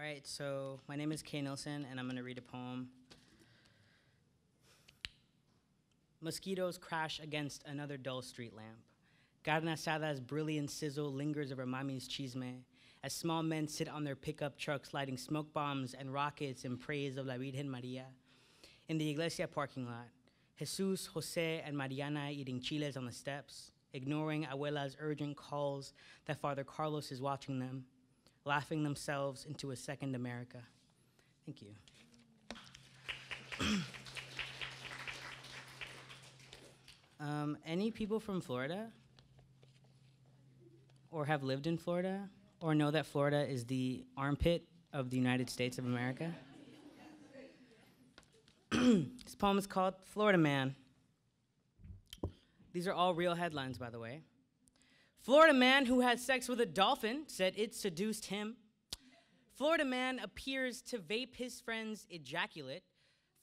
All right, so my name is Kay Nilsson, and I'm going to read a poem. Mosquitoes crash against another dull street lamp. Carne brilliant sizzle lingers over mami's chisme as small men sit on their pickup trucks lighting smoke bombs and rockets in praise of La Virgen Maria. In the iglesia parking lot, Jesus, Jose, and Mariana eating chiles on the steps, ignoring Abuela's urgent calls that Father Carlos is watching them laughing themselves into a second America. Thank you. um, any people from Florida? Or have lived in Florida? Or know that Florida is the armpit of the United States of America? this poem is called Florida Man. These are all real headlines, by the way. Florida man who had sex with a dolphin said it seduced him. Florida man appears to vape his friend's ejaculate.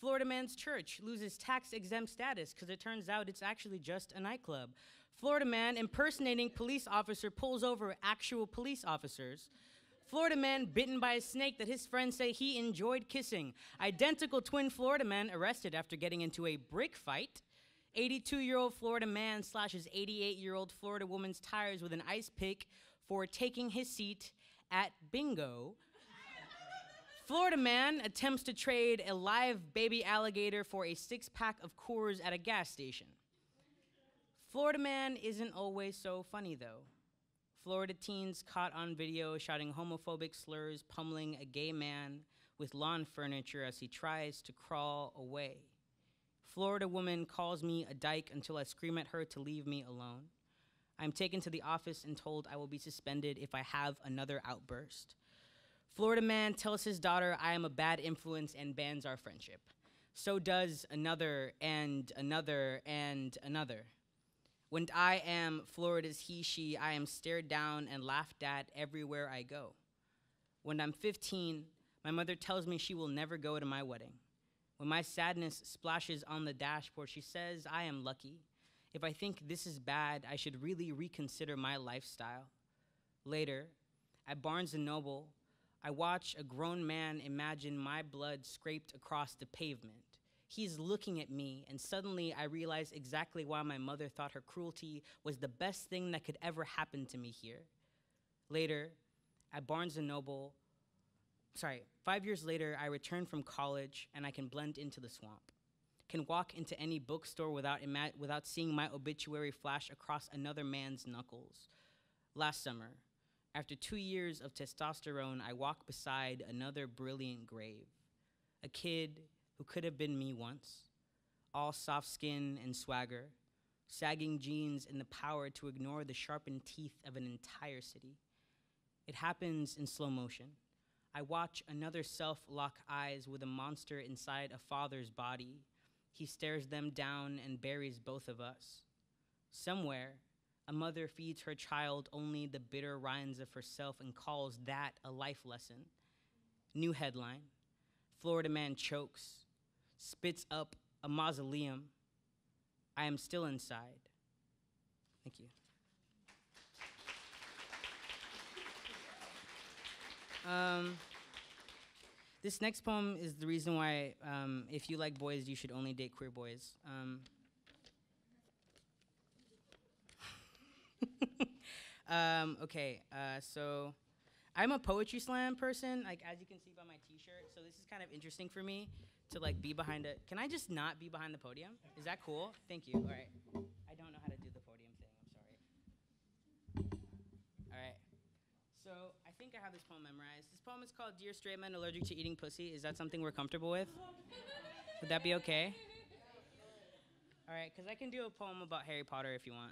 Florida man's church loses tax exempt status because it turns out it's actually just a nightclub. Florida man impersonating police officer pulls over actual police officers. Florida man bitten by a snake that his friends say he enjoyed kissing. Identical twin Florida man arrested after getting into a brick fight. 82 year old Florida man slashes 88 year old Florida woman's tires with an ice pick for taking his seat at bingo. Florida man attempts to trade a live baby alligator for a six pack of Coors at a gas station. Florida man isn't always so funny though. Florida teens caught on video shouting homophobic slurs, pummeling a gay man with lawn furniture as he tries to crawl away. Florida woman calls me a dyke until I scream at her to leave me alone. I'm taken to the office and told I will be suspended if I have another outburst. Florida man tells his daughter I am a bad influence and bans our friendship. So does another and another and another. When I am Florida's he, she, I am stared down and laughed at everywhere I go. When I'm 15, my mother tells me she will never go to my wedding. When my sadness splashes on the dashboard, she says, I am lucky. If I think this is bad, I should really reconsider my lifestyle. Later, at Barnes & Noble, I watch a grown man imagine my blood scraped across the pavement. He's looking at me, and suddenly I realize exactly why my mother thought her cruelty was the best thing that could ever happen to me here. Later, at Barnes & Noble, sorry, five years later, I return from college and I can blend into the swamp. Can walk into any bookstore without, without seeing my obituary flash across another man's knuckles. Last summer, after two years of testosterone, I walk beside another brilliant grave. A kid who could have been me once, all soft skin and swagger, sagging jeans and the power to ignore the sharpened teeth of an entire city. It happens in slow motion. I watch another self lock eyes with a monster inside a father's body. He stares them down and buries both of us. Somewhere, a mother feeds her child only the bitter rinds of herself and calls that a life lesson. New headline Florida man chokes, spits up a mausoleum. I am still inside. Thank you. Um, this next poem is the reason why, um, if you like boys, you should only date queer boys. Um, um, okay, uh, so I'm a poetry slam person, like as you can see by my T-shirt. So this is kind of interesting for me to like be behind a. Can I just not be behind the podium? Is that cool? Thank you. All right. I don't know how to do the podium thing. I'm sorry. All right. So I think I have this poem memorized. This poem is called Dear Straight Men Allergic to Eating Pussy. Is that something we're comfortable with? Would that be okay? All right, because I can do a poem about Harry Potter if you want.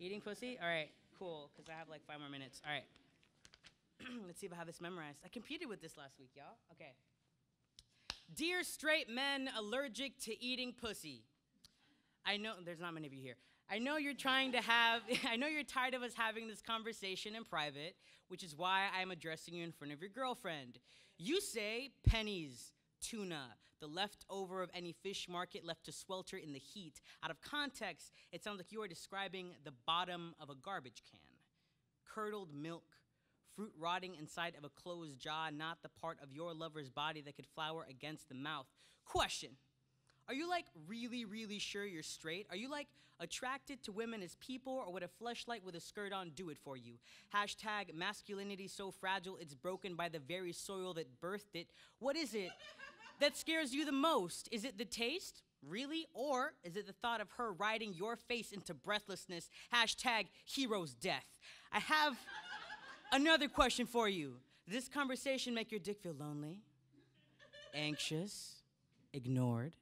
Eating pussy? All right, cool, because I have like five more minutes. All right. Let's see if I have this memorized. I competed with this last week, y'all. Okay. Dear straight men allergic to eating pussy. I know there's not many of you here. I know you're trying to have, I know you're tired of us having this conversation in private, which is why I'm addressing you in front of your girlfriend. You say pennies, tuna, the leftover of any fish market left to swelter in the heat. Out of context, it sounds like you are describing the bottom of a garbage can. Curdled milk, fruit rotting inside of a closed jaw, not the part of your lover's body that could flower against the mouth. Question Are you like really, really sure you're straight? Are you like attracted to women as people, or would a fleshlight with a skirt on do it for you? Hashtag masculinity so fragile it's broken by the very soil that birthed it. What is it that scares you the most? Is it the taste? Really? Or is it the thought of her riding your face into breathlessness? Hashtag hero's death. I have another question for you. Does this conversation make your dick feel lonely, anxious, ignored?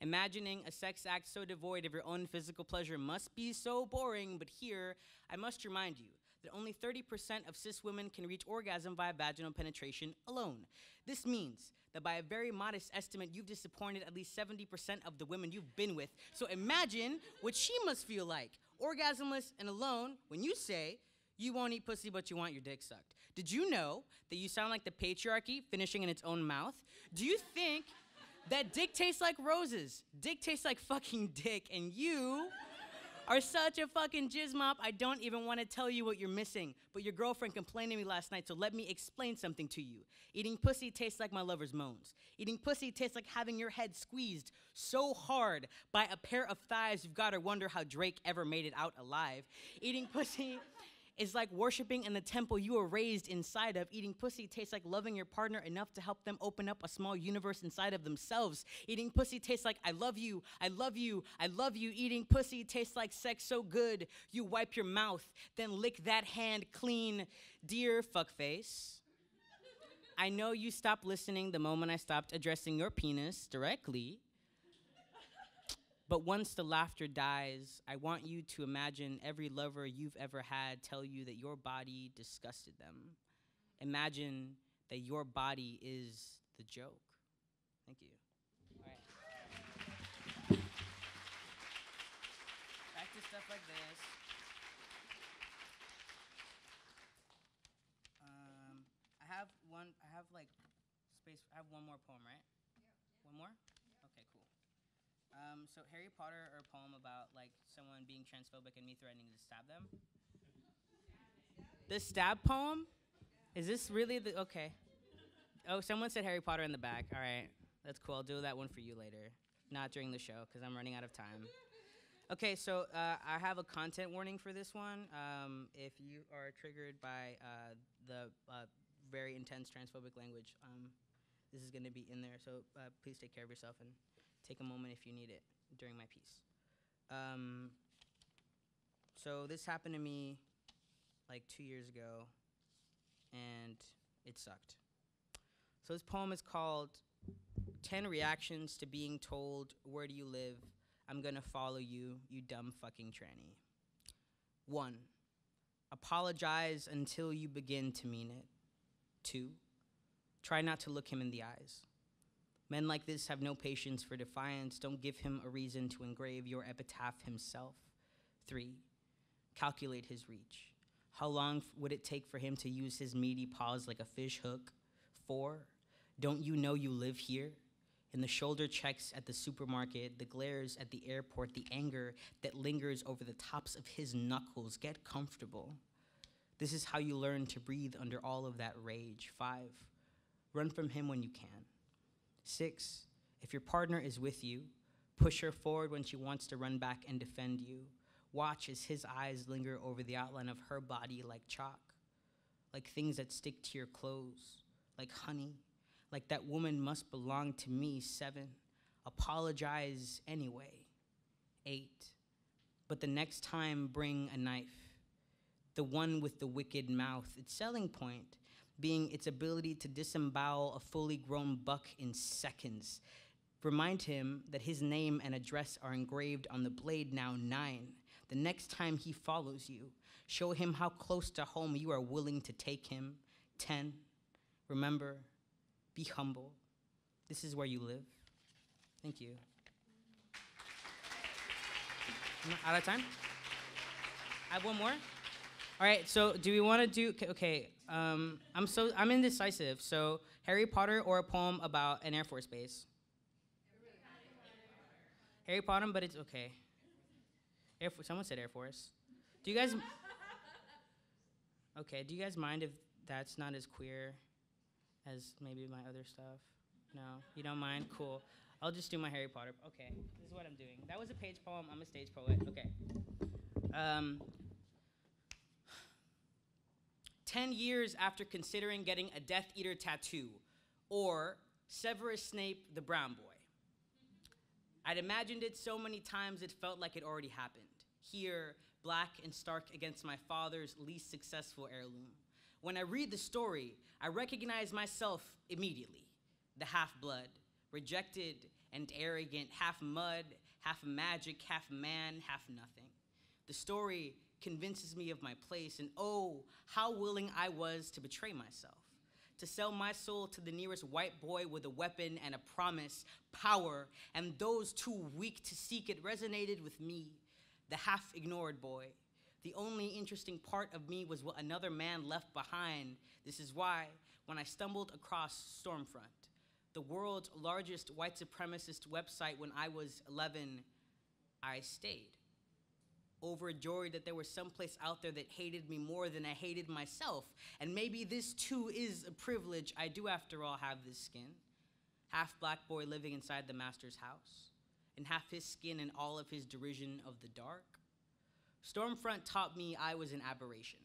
Imagining a sex act so devoid of your own physical pleasure must be so boring, but here, I must remind you that only 30% of cis women can reach orgasm via vaginal penetration alone. This means that by a very modest estimate, you've disappointed at least 70% of the women you've been with. So imagine what she must feel like, orgasmless and alone, when you say, you won't eat pussy, but you want your dick sucked. Did you know that you sound like the patriarchy finishing in its own mouth? Do you think that dick tastes like roses? Dick tastes like fucking dick, and you are such a fucking jizz mop. I don't even want to tell you what you're missing. But your girlfriend complained to me last night, so let me explain something to you. Eating pussy tastes like my lover's moans. Eating pussy tastes like having your head squeezed so hard by a pair of thighs you've got to wonder how Drake ever made it out alive. Eating pussy is like worshiping in the temple you were raised inside of. Eating pussy tastes like loving your partner enough to help them open up a small universe inside of themselves. Eating pussy tastes like I love you, I love you, I love you. Eating pussy tastes like sex so good you wipe your mouth, then lick that hand clean. Dear fuckface, I know you stopped listening the moment I stopped addressing your penis directly. But once the laughter dies, I want you to imagine every lover you've ever had tell you that your body disgusted them. Imagine that your body is the joke. Thank you. All right. Practice stuff like this. Um, I have one. I have like space. I have one more poem, right? One more. So Harry Potter or a poem about like someone being transphobic and me threatening to stab them. The stab poem? Is this really the okay? Oh, someone said Harry Potter in the back. All right, that's cool. I'll do that one for you later, not during the show because I'm running out of time. Okay, so uh, I have a content warning for this one. Um, if you are triggered by uh, the uh, very intense transphobic language, um, this is going to be in there. So uh, please take care of yourself and take a moment if you need it during my piece. Um, so this happened to me like two years ago, and it sucked. So this poem is called 10 Reactions to Being Told, Where Do You Live? I'm Gonna Follow You, You Dumb Fucking Tranny. One, apologize until you begin to mean it. Two, try not to look him in the eyes. Men like this have no patience for defiance. Don't give him a reason to engrave your epitaph himself. Three, calculate his reach. How long would it take for him to use his meaty paws like a fish hook? Four, don't you know you live here? In the shoulder checks at the supermarket, the glares at the airport, the anger that lingers over the tops of his knuckles. Get comfortable. This is how you learn to breathe under all of that rage. Five, run from him when you can. Six, if your partner is with you, push her forward when she wants to run back and defend you. Watch as his eyes linger over the outline of her body like chalk, like things that stick to your clothes, like honey, like that woman must belong to me. Seven, apologize anyway. Eight, but the next time bring a knife, the one with the wicked mouth. Its selling point being its ability to disembowel a fully grown buck in seconds. Remind him that his name and address are engraved on the blade now nine. The next time he follows you, show him how close to home you are willing to take him. 10. Remember, be humble. This is where you live. Thank you. Out of time? I have one more. All right. So, do we want to do? okay. Um, I'm so I'm indecisive. So, Harry Potter or a poem about an Air Force base. Harry Potter, but it's okay. Air Force. Someone said Air Force. Do you guys? Okay. Do you guys mind if that's not as queer as maybe my other stuff. No, you don't mind? Cool. I'll just do my Harry Potter. Okay, this is what I'm doing. That was a page poem. I'm a stage poet. Okay. Um, Ten years after considering getting a Death Eater tattoo, or Severus Snape, the brown boy. I'd imagined it so many times it felt like it already happened. Here, black and stark against my father's least successful heirloom. When I read the story, I recognize myself immediately the half blood, rejected and arrogant, half mud, half magic, half man, half nothing. The story convinces me of my place, and oh, how willing I was to betray myself, to sell my soul to the nearest white boy with a weapon and a promise, power, and those too weak to seek it resonated with me, the half ignored boy. The only interesting part of me was what another man left behind. This is why, when I stumbled across Stormfront, the world's largest white supremacist website when I was 11, I stayed. Overjoyed that there was someplace out there that hated me more than I hated myself. And maybe this too is a privilege. I do, after all, have this skin. Half black boy living inside the master's house, and half his skin and all of his derision of the dark. Stormfront taught me I was an aberration,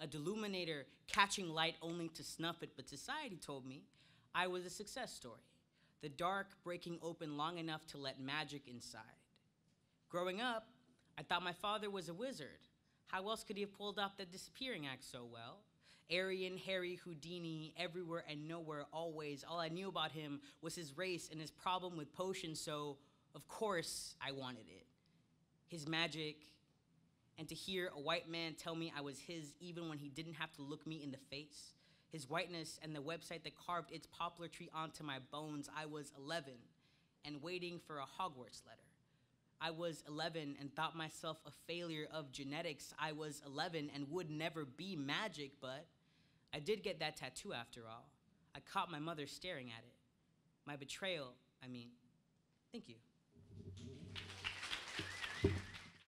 a deluminator catching light only to snuff it, but society told me I was a success story, the dark breaking open long enough to let magic inside. Growing up, I thought my father was a wizard. How else could he have pulled off the disappearing act so well? Aryan, Harry, Houdini, everywhere and nowhere, always. All I knew about him was his race and his problem with potions, so of course I wanted it. His magic, and to hear a white man tell me I was his even when he didn't have to look me in the face his whiteness, and the website that carved its poplar tree onto my bones, I was 11 and waiting for a Hogwarts letter. I was 11 and thought myself a failure of genetics. I was 11 and would never be magic, but I did get that tattoo after all. I caught my mother staring at it. My betrayal, I mean. Thank you.